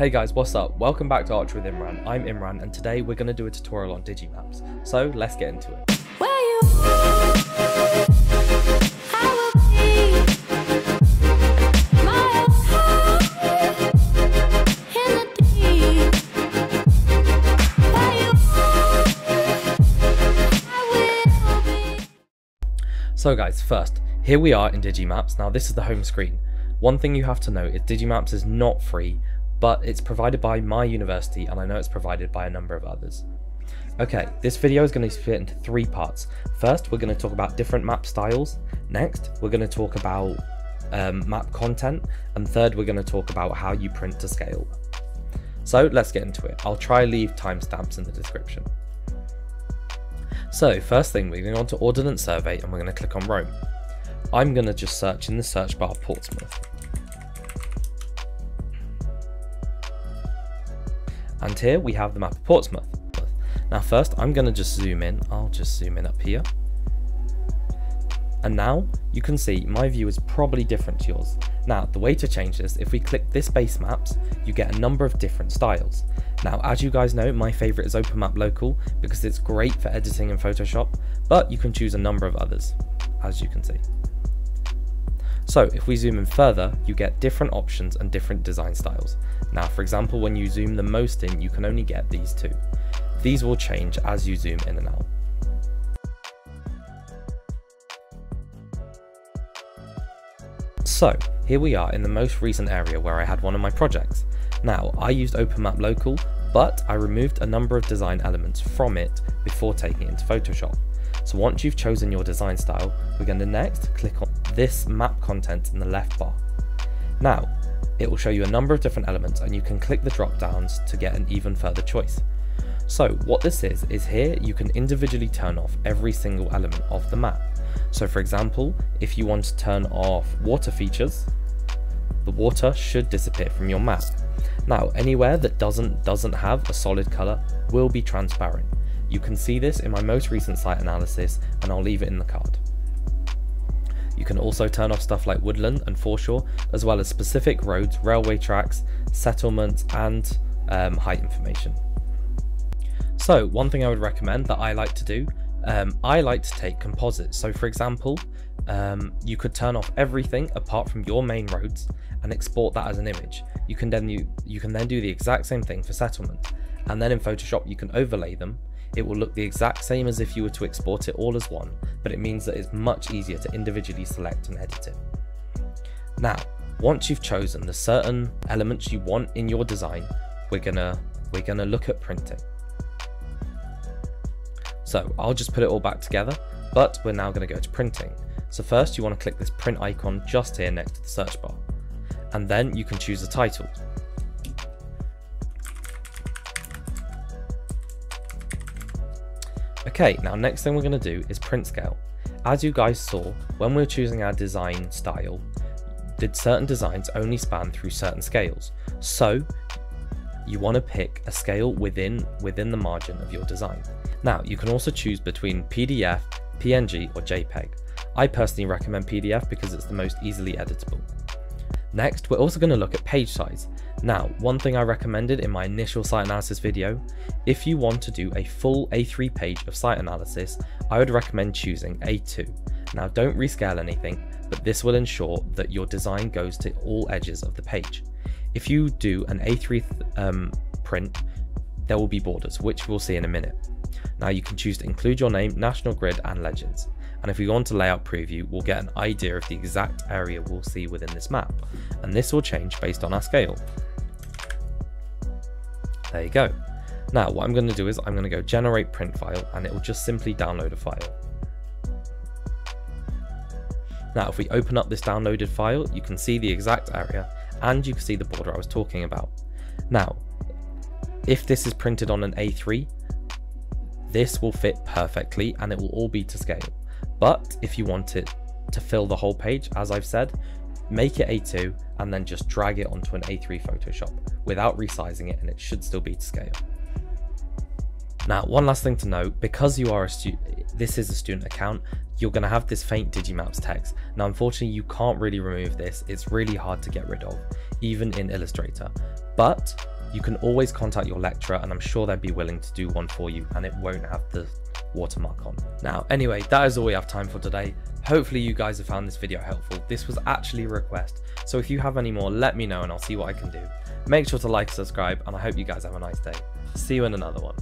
Hey guys, what's up? Welcome back to Archer with Imran. I'm Imran and today we're going to do a tutorial on Digimaps. So let's get into it. Where you are, I will be. My heart in the deep. Where you are, I will be. So guys, first, here we are in Digimaps. Now this is the home screen. One thing you have to know is Digimaps is not free, but it's provided by my university and I know it's provided by a number of others. Okay, this video is going to be split into three parts. First, we're going to talk about different map styles. Next, we're going to talk about um, map content. And third, we're going to talk about how you print to scale. So let's get into it. I'll try leave timestamps in the description. So first thing, we're going on to Ordnance Survey and we're going to click on Roam. I'm going to just search in the search bar Portsmouth. And here we have the map of Portsmouth. Now first I'm going to just zoom in, I'll just zoom in up here. And now you can see my view is probably different to yours. Now the way to change this, if we click this base maps, you get a number of different styles. Now as you guys know, my favourite is OpenMap Local because it's great for editing in Photoshop, but you can choose a number of others, as you can see. So if we zoom in further, you get different options and different design styles. Now for example, when you zoom the most in, you can only get these two. These will change as you zoom in and out. So here we are in the most recent area where I had one of my projects. Now I used OpenMap Local, but I removed a number of design elements from it before taking it into Photoshop. So once you've chosen your design style, we're going to next click on this map content in the left bar. Now, it will show you a number of different elements and you can click the drop downs to get an even further choice. So what this is, is here you can individually turn off every single element of the map. So for example, if you want to turn off water features, the water should disappear from your map. Now anywhere that doesn't doesn't have a solid color will be transparent. You can see this in my most recent site analysis and I'll leave it in the card. Also turn off stuff like woodland and foreshore, as well as specific roads, railway tracks, settlements, and um, height information. So one thing I would recommend that I like to do, um, I like to take composites. So for example, um, you could turn off everything apart from your main roads and export that as an image. You can then you, you can then do the exact same thing for settlement. And then in Photoshop you can overlay them it will look the exact same as if you were to export it all as one, but it means that it's much easier to individually select and edit it. Now, once you've chosen the certain elements you want in your design, we're gonna we're gonna look at printing. So I'll just put it all back together, but we're now gonna go to printing. So first you want to click this print icon just here next to the search bar. And then you can choose a title. Okay, now next thing we're going to do is print scale. As you guys saw, when we are choosing our design style, did certain designs only span through certain scales. So you want to pick a scale within within the margin of your design. Now you can also choose between PDF, PNG or JPEG. I personally recommend PDF because it's the most easily editable. Next, we're also going to look at page size. Now, one thing I recommended in my initial site analysis video, if you want to do a full A3 page of site analysis, I would recommend choosing A2. Now don't rescale anything, but this will ensure that your design goes to all edges of the page. If you do an A3 um, print, there will be borders, which we'll see in a minute. Now you can choose to include your name, national grid and legends. And if we go on to layout preview, we'll get an idea of the exact area we'll see within this map. And this will change based on our scale. There you go. Now what I'm going to do is I'm going to go generate print file and it will just simply download a file. Now if we open up this downloaded file you can see the exact area and you can see the border I was talking about. Now if this is printed on an A3 this will fit perfectly and it will all be to scale. But if you want it to fill the whole page as I've said make it A2 and then just drag it onto an A3 Photoshop without resizing it and it should still be to scale. Now, one last thing to note, because you are a student, this is a student account, you're going to have this faint Digimaps text. Now, unfortunately, you can't really remove this. It's really hard to get rid of, even in Illustrator. But you can always contact your lecturer and I'm sure they'd be willing to do one for you and it won't have the watermark on. Now, anyway, that is all we have time for today. Hopefully you guys have found this video helpful. This was actually a request, so if you have any more, let me know and I'll see what I can do. Make sure to like, subscribe, and I hope you guys have a nice day. See you in another one.